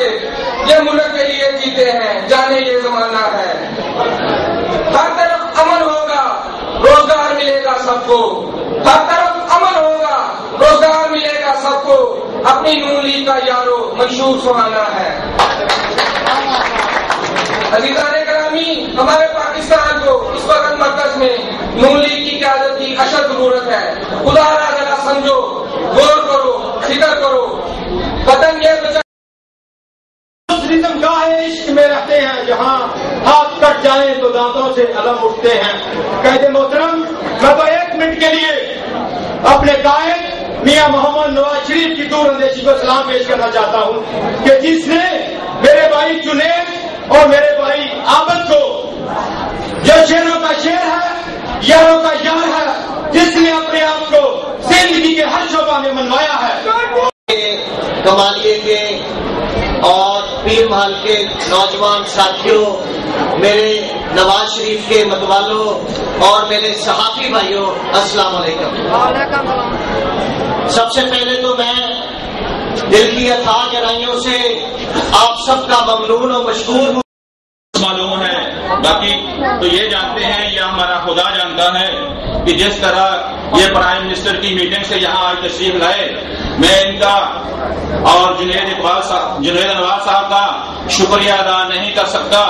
वाकिफ ये मुल्क के लिए जीते हैं, जाने ये जमाना है। हर तरफ़ अमन होगा, रोज़गार मिलेगा सबको। हर तरफ़ अमन होगा, रोज़गार मिलेगा सबको। अपनी नूली का यारो मंशूर सुहाना है। अजीजान करामी हमारे पाकिस्तान को इस वक्त मरकज में नून लीग की क्यादत की अशद ज़रूरत है। खुदा जरा समझो, गौर करो, फ़िक्र करो वतन ये बचा मुस्लिम गाहे इश्क में रहते हैं जहाँ हाथ कट जाए तो दांतों से अलम उठते हैं। कहते मोहतरम, मैं तो एक मिनट के लिए अपने गायक मियाँ मोहम्मद नवाज़ शरीफ की दूर अंदेशी को सलाम पेश करना चाहता हूँ कि जिसने मेरे भाई जुनेद और मेरे भाई आबद को, जो शेरों का शेर है, यारों का यार है, जिसने अपने आप को ज़िंदगी के हर शोभा में मनवाया है। कमालिए के और पीर महल के नौजवान साथियों मेरे नवाज़ शरीफ के मतवालों और मेरे सहाफी भाइयों अस्सलाम वालेकुम। सबसे पहले तो मैं दिल की अथा गहराइयों से आप सबका ममनून और मशहूर हूँ। मालूम है। बाकी तो ये जानते हैं या हमारा खुदा जानता है कि जिस तरह ये प्राइम मिनिस्टर की मीटिंग से यहाँ आज तशरीफ़ लाए मैं इनका और जुनेद इकबाल साहब जुनेद नवाज़ साहब का शुक्रिया अदा नहीं कर सकता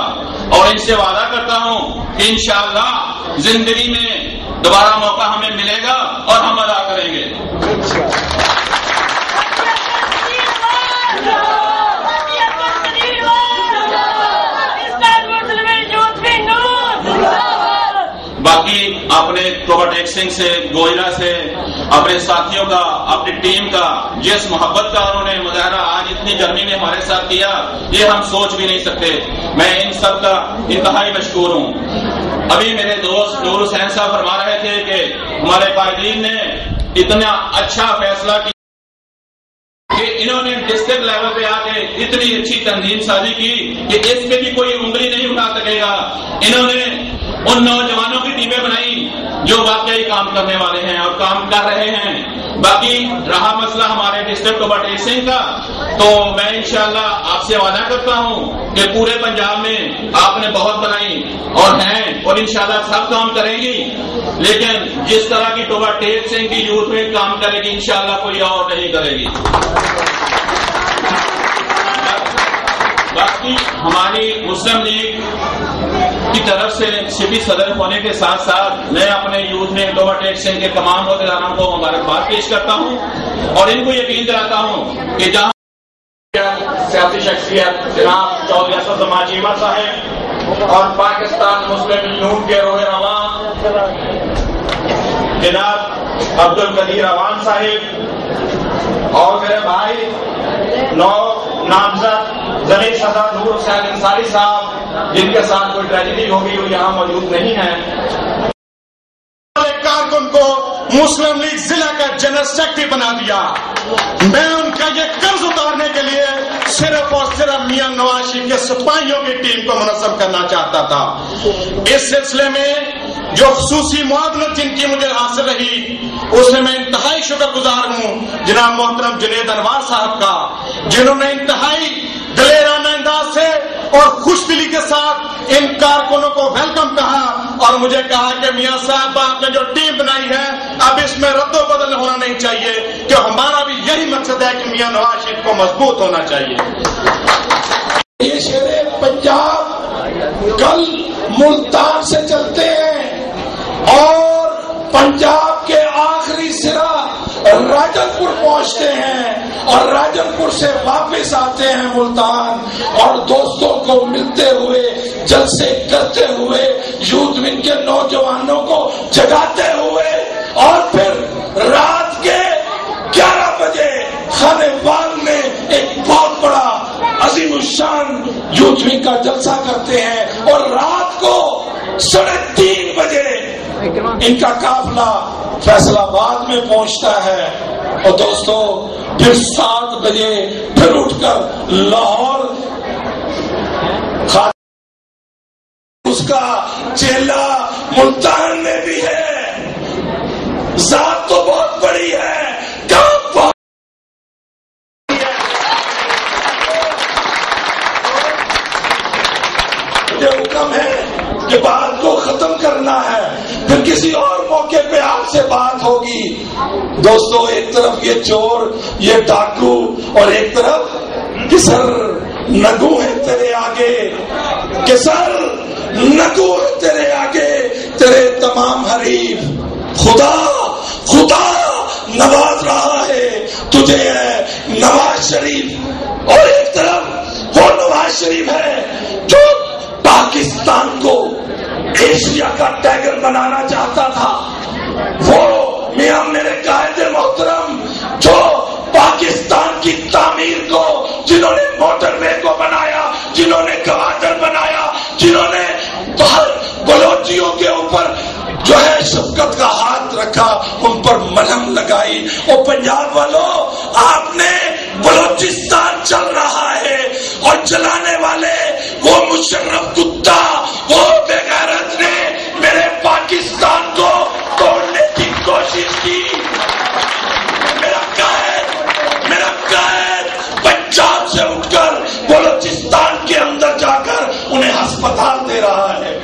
और इनसे वादा करता हूँ कि इंशाल्लाह ज़िंदगी में दोबारा मौका हमें मिलेगा और हम अदा करेंगे। बाकी अपने टोबाटेक सिंह से गोयला से, अपने साथियों का, अपनी टीम का जिस मोहब्बत का उन्होंने मुजाहरा आज इतनी गर्मी में हमारे साथ किया, ये हम सोच भी नहीं सकते। मैं इन सब का इंतहाई मशहूर हूँ। अभी मेरे दोस्त नूर हुसैन साहब फरमा रहे थे कि हमारे कायदीन ने इतना अच्छा फैसला किया। कि इन्होंने डिस्ट्रिक्ट लेवल पे आके इतनी अच्छी तंजीम साजी की कि इस पे भी कोई उंगली नहीं उठा सकेगा। इन्होंने उन नौजवानों की टीमें बनाई जो वाकई काम करने वाले हैं और काम कर रहे हैं। बाकी रहा मसला हमारे डिस्ट्रिक्ट सिंह का। तो मैं इंशाल्लाह आपसे वादा करता हूँ कि पूरे पंजाब में आपने बहुत बनाई और हैं और इंशाल्लाह सब काम करेंगी। लेकिन जिस तरह की टोबा टेक सिंह की यूथ में काम करेगी, इंशाल्लाह कोई और नहीं करेगी। बाकी हमारी मुस्लिम लीग की तरफ़ से सिटी सदर होने के साथ साथ मैं अपने यूथ में डोबा टेक के तमाम अहदेदारों को मुबारकबाद पेश करता हूँ और इनको यकीन दिलाता हूँ कि जहाँ सियासी शख्सियत जनाब चौधरी असद समाजीवा साहेब और पाकिस्तान मुस्लिम यूथ के रोहे रवा, जनाब अब्दुल कदीर अवान साहेब और मेरे भाई नौ नामजद ज़मीन सदर नूर हुसैन अंसारी साहब, जिनके साथ कोई ट्रेजिडी हो गई वो यहाँ मौजूद नहीं है। कारकुन को मुस्लिम लीग जिला का जनरल सेक्रेटरी बना दिया। मैं उनका ये कर्ज उतारने के लिए सिर्फ़ और सिर्फ़ मियाँ नवाज़ शरीफ के सिपाहियों की टीम को मुनजम करना चाहता था। इस सिलसिले में जो खसूसी मुआवनत जिनकी मुझे हासिल रही, उसमें मैं इंतहाई शुक्रगुजार हूँ। जनाब मोहतरम जुनेद अनवार साहब का, जिन्होंने इंतहाई दलेराना अंदाज से और खुश दिली के साथ इन कारकुनों को वेलकम कहा और मुझे कहा कि मियाँ साहब, आपने जो टीम बनाई है, अब इसमें रद्दो बदल होना नहीं चाहिए, कि हमारा भी यही मकसद है कि मियाँ नवाज़ शरीफ को मज़बूत होना चाहिए। ये शेरे पंजाब कल मुल्तान से चलते हैं। और पंजाब के आखिरी सिरा राजनपुर पहुँचते हैं और राजनपुर से वापस आते हैं मुल्तान। और दोस्तों को मिलते हुए, जलसे करते हुए, यूथ विंग के नौजवानों को जगाते हुए और फिर रात के 11 बजे खाने बाग में एक बहुत बड़ा अजीम शान यूथ विंग का जलसा करते हैं और रात को साढ़े तीन बजे इनका काफिला फैसलाबाद में पहुँचता है। और दोस्तों, फिर सात बजे फिर उठकर लाहौर उसका चेला मुल्तान में भी है। जात तो बहुत बड़ी है। हुक्म है कि बात फिर किसी और मौके पे आपसे बात होगी, दोस्तों, एक तरफ़ ये चोर, ये डाकू, और एक तरफ़ किसर नगू है तेरे आगे किसर नगू है तेरे आगे, तेरे तमाम हरीफ, खुदा खुदा, नवाज़ रहा है, तुझे है, नवाज़ शरीफ। और एक तरफ़ वो नवाज़ शरीफ है, जो पाकिस्तान को एशिया का टाइगर बनाना चाहता था। वो मियाँ मेरे कायदे मोहतरम, जो पाकिस्तान की तामीर को, जिन्होंने मोटरवे को बनाया, जिन्होंने गवादर बनाया, जिन्होंने बलोचियों के ऊपर जो है शफकत का हाथ रखा, उन पर मलहम लगाई। और पंजाब वालों, आपने बलोचिस्तान चल रहा है और चलाने वाले वो मुशर्रफ कुत्ता, वो पाकिस्तान को तोड़ने की कोशिश की मेरा कैद मेरा कैद पंजाब से उठकर बलोचिस्तान के अंदर जाकर उन्हें अस्पताल दे रहा है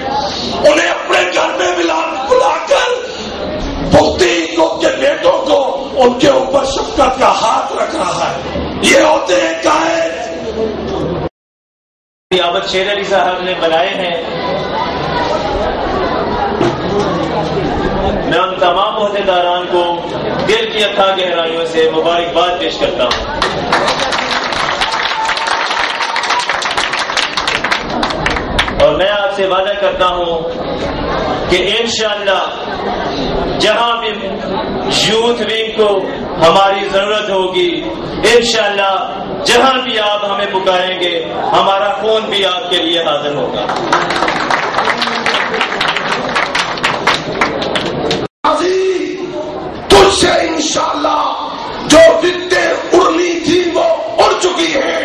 उन्हें अपने घर में मिला बुलाकर पुख्ती के बेटों को उनके ऊपर शफकत का हाथ रख रहा है ये होते हैं कायद शेर अली साहब ने बनाए हैं। मैं उन तमाम अहदेदारान को दिल की अथा गहराइयों से मुबारकबाद पेश करता हूँ। और मैं आपसे वादा करता हूँ कि इंशाला जहाँ भी यूथ विंग को हमारी ज़रूरत होगी इंशाला जहाँ भी आप हमें पुकारेंगे, हमारा फ़ोन भी आपके लिए हाजिर होगा तुझसे इंशाला जो विद्य उड़नी थी वो उड़ चुकी है।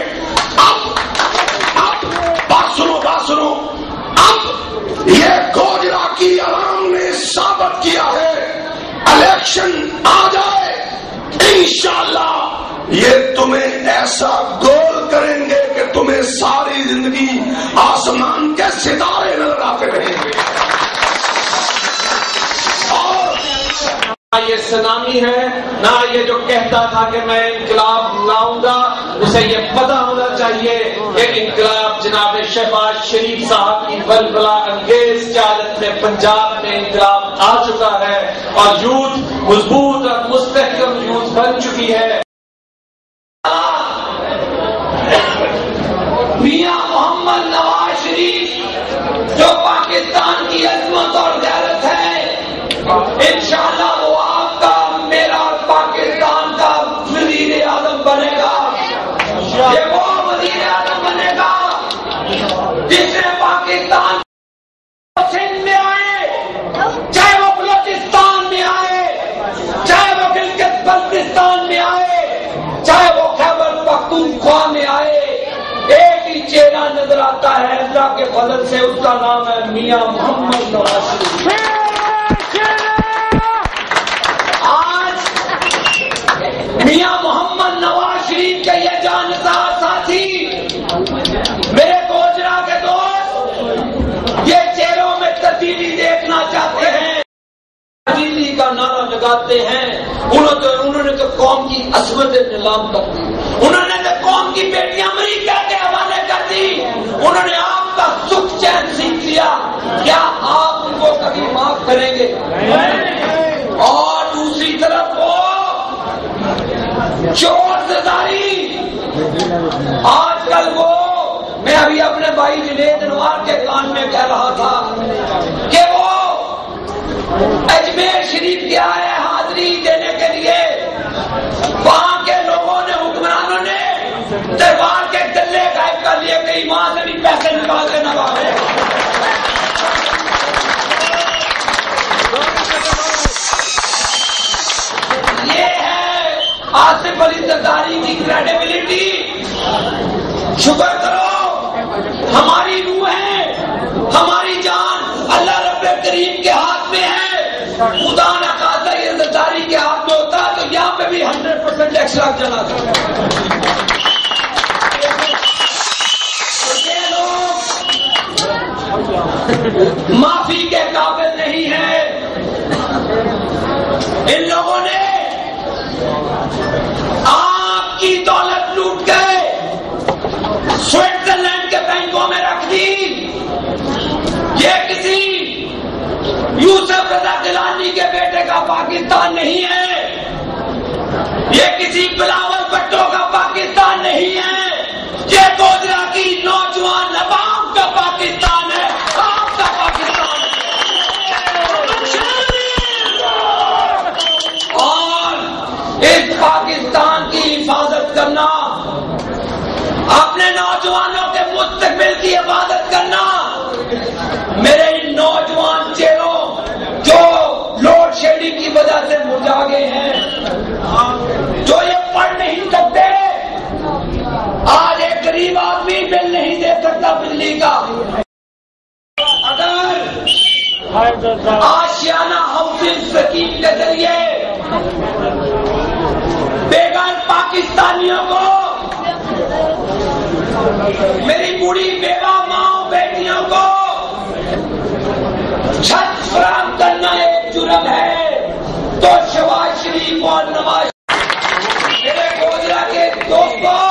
अब अब बात सुनो अब ये गोजरा की आराम ने साबित किया है। इलेक्शन आ जाए इंशाला ये तुम्हें ऐसा गोल करेंगे कि तुम्हें सारी ज़िंदगी आसमान के सितारे नज़र आते रहेंगे ना ये सनामी है, ना ये जो कहता था कि मैं इनकलाब लाऊँगा, उसे ये पता होना चाहिए कि इनकलाब जनाब शहबाज शरीफ साहब की बलबला अंगेज क्यादत में पंजाब में इनकलाब आ चुका है और यूथ मज़बूत और मुस्तकम यूथ बन चुकी है। मियाँ मोहम्मद नवाज़ शरीफ, जो खैबर पख्तूनख्वा में आए। एक ही चेहरा नज़र आता है अल्लाह के फजल से, उसका नाम है मियाँ मोहम्मद शरीफ आज मियाँ मोहम्मद नवाज़ शरीफ के ये जानदार साथी, मेरे गोजरा के दोस्त, ये चेहरों में तब्दीली देखना चाहते हैं। तब्दीली का नारा लगाते हैं। उन्होंने उन्होंने तो कौम की असमत नीलाम कर दी। उन्होंने कौम की बेटियाँ अमरीका के हवाले कर दी। उन्होंने आपका सुख चैन सीख लिया। क्या आप उनको कभी माफ़ करेंगे? और दूसरी तरफ़ वो चोर सरदारी आजकल वो, मैं अभी अपने भाई जुनेद अनवार के कान में कह रहा था कि वो अजमेर शरीफ गया है। आसिफ अली जरदारी की क्रेडिबिलिटी शुक्र करो, हमारी रूह है, हमारी जान अल्लाह रब करीम के हाथ में है। खुदा न खाता ये जरदारी के हाथ में होता तो यहाँ पे भी हंड्रेड परसेंट एक्स्ट्रा चला था माफ़ी के काबिल नहीं है। इन लोगों रजा गिलानी के बेटे का पाकिस्तान नहीं है। ये किसी बिलावल भट्टो का पाकिस्तान नहीं है। ये गोजरा की नौजवान नवाब का पाकिस्तान है। आपका पाकिस्तान है। और इस पाकिस्तान की हिफाजत करना, अपने नौजवानों के मुस्तकबिल की हिफाजत करना, मेरे इन नौजवान चेहरों जो लोड शेडिंग की वजह से मुरझा गए हैं जो ये पढ़ नहीं सकते आज एक गरीब आदमी बिल नहीं दे सकता बिजली का अगर आशियाना हाउसिंग स्कीम के ज़रिए बेघर पाकिस्तानियों को मेरी बूढ़ी बेवा माओ बेटियों को छत फराम करना एक जुर्म है। तो शवाज शरीफ और नवाज़। मेरे गोजरा के दोस्तों,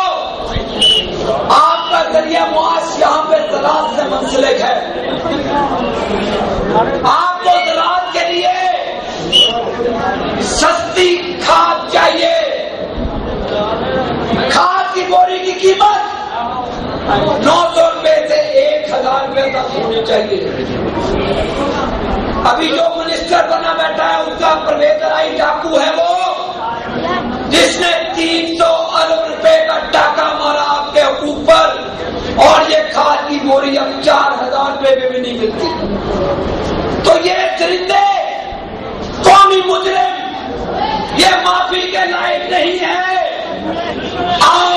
आपका ज़रिया मुआश यहाँ पे तलाश से मुंसलिक है। आपको तलाश के लिए सस्ती खाद चाहिए। खाद की बोरी की कीमत नौ सौ रुपए से एक हज़ार रुपए तक होनी चाहिए। अभी जो मिनिस्टर बना बैठा है, उसका परवेज राई डाकू है वो, जिसने 300 अरब रुपए का टाका मारा आपके ऊपर, और ये खाद की बोरी अब चार हज़ार रुपए में भी नहीं मिलती। तो ये दरिंदे कौमी मुजरिम, ये माफ़ी के लायक नहीं है। आओ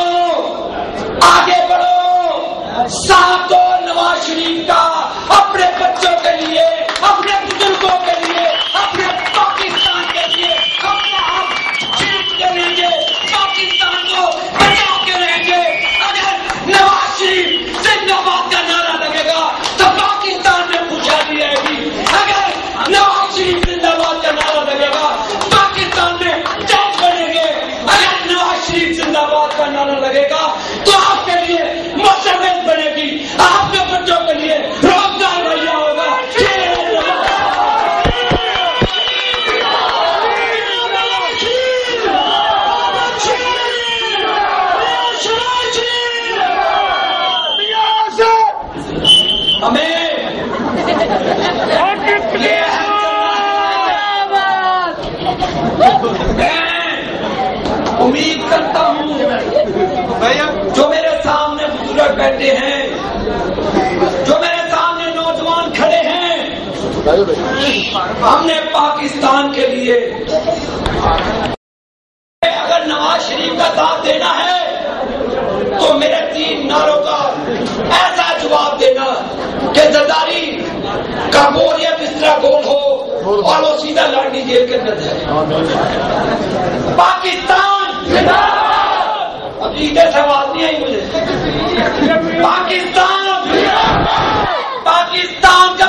जो मेरे सामने बुज़ुर्ग बैठे हैं, जो मेरे सामने नौजवान खड़े हैं, हमने पाकिस्तान के लिए, अगर नवाज़ शरीफ का साथ देना है तो मेरे तीन नारों का ऐसा जवाब देना कि जदारी काबोल या बिस्तरा गोल हो, और वो सीधा लाडी जेल के अंदर जाए। पाकिस्तान अकीदे से आवाज़ नहीं आई मुझे। पाकिस्तान पाकिस्तान का